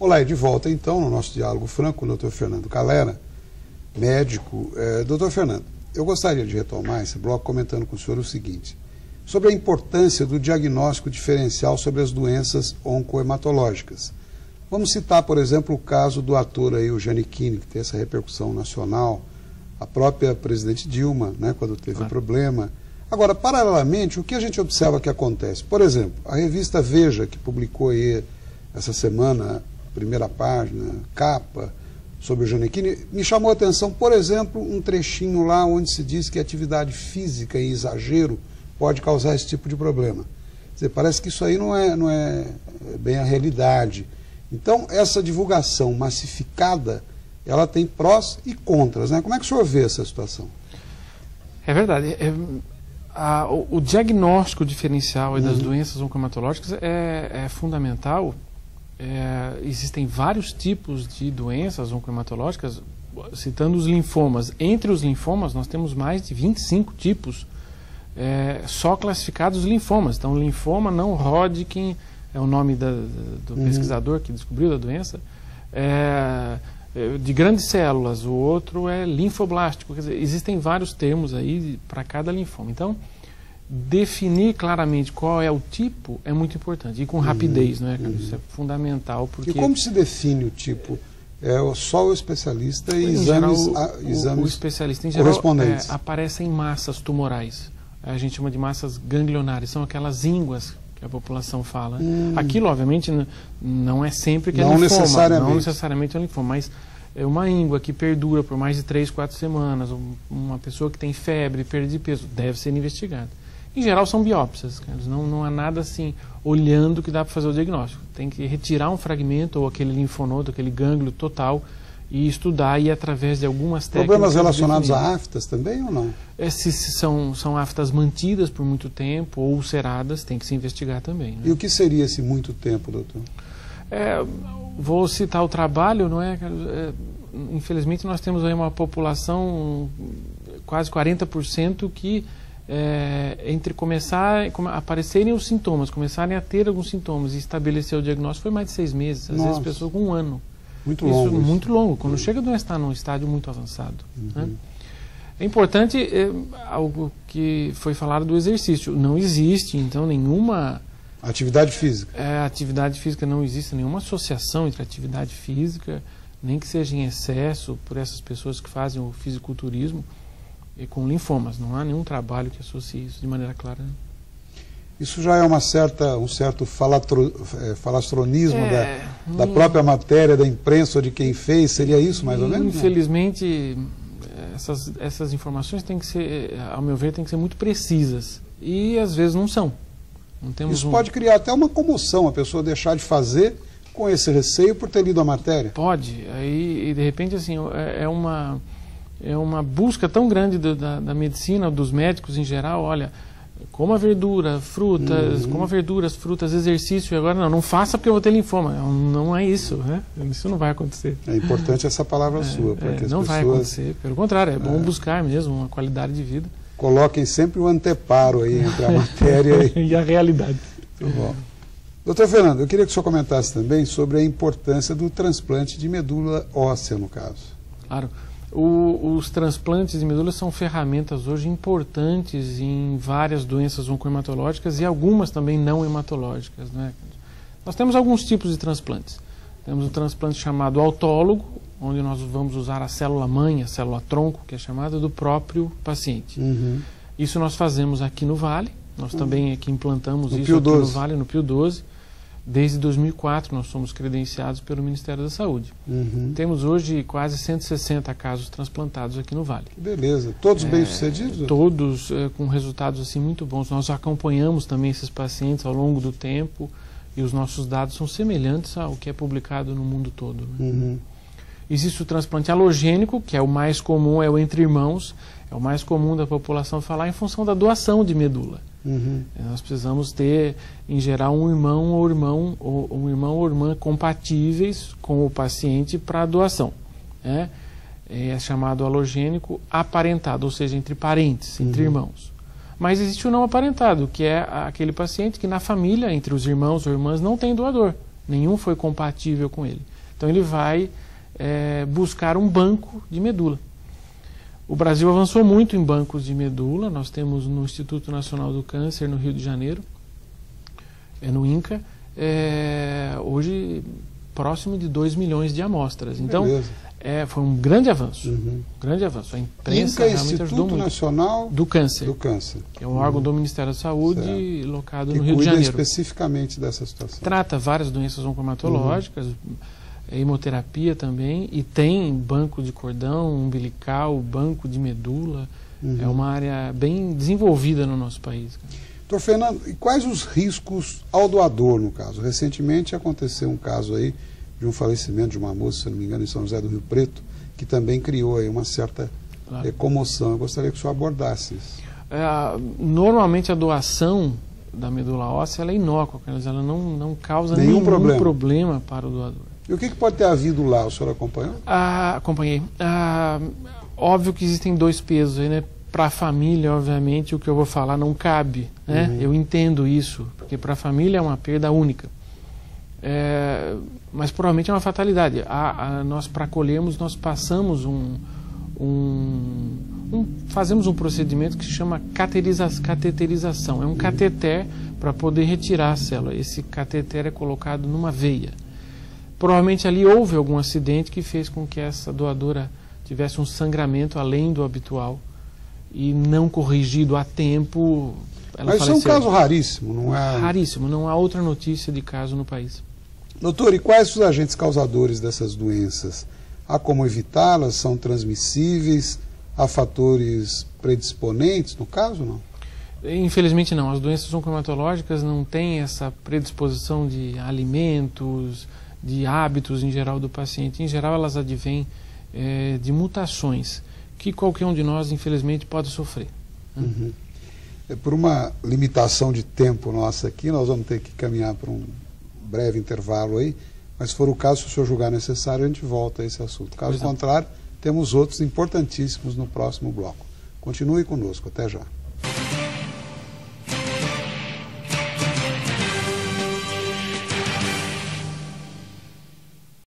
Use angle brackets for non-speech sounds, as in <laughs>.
Olá, e de volta então no nosso diálogo franco com o doutor Fernando Calera, médico. É, doutor Fernando, eu gostaria de retomar esse bloco comentando com o senhor o seguinte, sobre a importância do diagnóstico diferencial sobre as doenças oncohematológicas. Vamos citar, por exemplo, o caso do ator aí, o Giannichini, que tem essa repercussão nacional, a própria presidente Dilma, né, quando teve o um problema. Agora, paralelamente, o que a gente observa que acontece? Por exemplo, a revista Veja, que publicou aí essa semana, primeira página, capa, sobre o Giannichini, me chamou a atenção, por exemplo, um trechinho lá onde se diz que atividade física em exagero pode causar esse tipo de problema. Dizer, parece que isso aí não é, não é bem a realidade. Então, essa divulgação massificada, ela tem prós e contras. Né? Como é que o senhor vê essa situação? É verdade. É, a, o, o, diagnóstico diferencial uhum. das doenças oncomatológicas é, é fundamental. É, existem vários tipos de doenças oncohematológicas, citando os linfomas. Entre os linfomas, nós temos mais de 25 tipos é, só classificados linfomas. Então, linfoma não Hodgkin, é o nome da, do uhum. pesquisador que descobriu a doença, é, é, de grandes células, o outro é linfoblástico. Quer dizer, existem vários termos aí para cada linfoma. Então, definir claramente qual é o tipo é muito importante. E com rapidez, uhum. não é? Uhum. Isso é fundamental. Porque... E como se define o tipo? É só o especialista e exames, geral, a, exames o, o especialista em geral é, aparecem massas tumorais. A gente chama de massas ganglionares. São aquelas ínguas que a população fala. Hum. Aquilo, obviamente, não é sempre que é não linfoma. Necessariamente. Não necessariamente é linfoma, mas é uma íngua que perdura por mais de 3, 4 semanas, uma pessoa que tem febre, perda de peso, deve ser investigada. Em geral, são biópsias. Não, não há nada assim, olhando que dá para fazer o diagnóstico. Tem que retirar um fragmento, ou aquele linfonodo, aquele gânglio total, e estudar e através de algumas técnicas. Problemas relacionados a aftas também ou não? Esses são, são aftas mantidas por muito tempo ou ulceradas, tem que se investigar também. Né? E o que seria esse muito tempo, doutor? É, vou citar o trabalho, não é? é infelizmente nós temos aí uma população quase 40% que é, entre começar aparecerem os sintomas, começarem a ter alguns sintomas e estabelecer o diagnóstico foi mais de seis meses, às Nossa. vezes pessoas com um ano. Muito longo. Isso, muito longo, quando uhum. chega a doença está num estádio muito avançado. Uhum. Né? É importante é, algo que foi falado do exercício. Não existe, então, nenhuma. Atividade física. É, atividade física não existe nenhuma associação entre atividade física, nem que seja em excesso por essas pessoas que fazem o fisiculturismo com linfomas. Não há nenhum trabalho que associe isso de maneira clara. Né? Isso já é uma certa, um certo falatro, é, falastronismo é, da, da hum. própria matéria, da imprensa ou de quem fez? Seria isso, mais ou menos? Infelizmente, essas, essas informações têm que ser, ao meu ver, têm que ser muito precisas. E às vezes não são. Não temos isso um... pode criar até uma comoção, a pessoa deixar de fazer com esse receio por ter lido a matéria? Pode. Aí, de repente, assim, é, é uma, é uma busca tão grande do, da, da medicina, dos médicos em geral, olha Coma verdura, frutas, uhum. coma verduras, frutas, exercício. E agora não, não faça porque eu vou ter linfoma. Não, é isso, né? Isso não vai acontecer. É importante essa palavra é, sua, para é, que as não pessoas... vai acontecer. Pelo contrário, é bom é. buscar mesmo uma qualidade de vida. Coloquem sempre o anteparo aí entre a <laughs> matéria e, e a realidade. Muito bom. Doutor Fernando, eu queria que o senhor comentasse também sobre a importância do transplante de medula óssea, no caso. Claro. O, os transplantes de medula são ferramentas hoje importantes em várias doenças oncohematológicas e algumas também não hematológicas. Né? Nós temos alguns tipos de transplantes. Temos o transplante chamado autólogo, onde nós vamos usar a célula-mãe, a célula-tronco, que é chamada do próprio paciente. Uhum. Isso nós fazemos aqui no Vale. Nós uhum. também aqui implantamos no isso aqui 12. no Vale, no Pio 12. Desde 2004 nós somos credenciados pelo Ministério da Saúde. Uhum. Temos hoje quase 160 casos transplantados aqui no Vale. Que beleza. Todos é, bem-sucedidos? Todos é, com resultados assim muito bons. Nós acompanhamos também esses pacientes ao longo do tempo e os nossos dados são semelhantes ao que é publicado no mundo todo. Né? Uhum. Existe o transplante halogênico, que é o mais comum, é o entre irmãos, é o mais comum da população falar em função da doação de medula. Uhum. Nós precisamos ter, em geral, um irmão ou irmão ou um irmão ou irmã compatíveis com o paciente para a doação. Né? É chamado halogênico aparentado, ou seja, entre parentes, entre uhum. irmãos. Mas existe o não aparentado, que é aquele paciente que na família, entre os irmãos ou irmãs, não tem doador. Nenhum foi compatível com ele. Então ele vai é, buscar um banco de medula. O Brasil avançou muito em bancos de medula. Nós temos no Instituto Nacional do Câncer, no Rio de Janeiro, é no INCA, é, hoje próximo de 2 milhões de amostras. Então, é, foi um grande avanço. Uhum. grande avanço. A imprensa INCA, realmente Instituto ajudou muito. Nacional do Câncer. Do Câncer. Que é um órgão uhum. do Ministério da Saúde certo. locado que no Rio de Janeiro. especificamente dessa situação. Trata várias doenças oncomatológicas. Uhum hemoterapia também, e tem banco de cordão umbilical, banco de medula. Uhum. É uma área bem desenvolvida no nosso país. Doutor Fernando, e quais os riscos ao doador, no caso? Recentemente aconteceu um caso aí de um falecimento de uma moça, se não me engano, em São José do Rio Preto, que também criou aí uma certa claro. Eh, comoção. Eu gostaria que o senhor abordasse isso. É, normalmente a doação da medula óssea é inócua, ela não, não causa nenhum, nenhum problema. problema para o doador. E o que, que pode ter havido lá? O senhor acompanhou? Ah, acompanhei. Ah, óbvio que existem dois pesos aí, né? Para a família, obviamente, o que eu vou falar não cabe. Né? Uhum. Eu entendo isso, porque para a família é uma perda única. É, mas provavelmente é uma fatalidade. A, a, nós, para acolhermos, nós passamos um, um, um, Fazemos um procedimento que se chama cateriza, cateterização. É um uhum. cateter para poder retirar a célula. Esse cateter é colocado numa veia. Provavelmente ali houve algum acidente que fez com que essa doadora tivesse um sangramento além do habitual e não corrigido a tempo. Ela Mas faleceu. isso é um caso raríssimo, não é? Raríssimo, não há outra notícia de caso no país. Doutor, e quais os agentes causadores dessas doenças? Há como evitá-las? São transmissíveis? Há fatores predisponentes no caso, não? Infelizmente não. As doenças oncomatológicas não têm essa predisposição de alimentos, de hábitos em geral do paciente. Em geral, elas advêm é, de mutações que qualquer um de nós, infelizmente, pode sofrer. Né? Uhum. É, por uma limitação de tempo nossa aqui, nós vamos ter que caminhar para um breve intervalo aí, mas se for o caso, se o senhor julgar necessário, a gente volta a esse assunto. Caso pois contrário, temos outros importantíssimos no próximo bloco. Continue conosco, até já.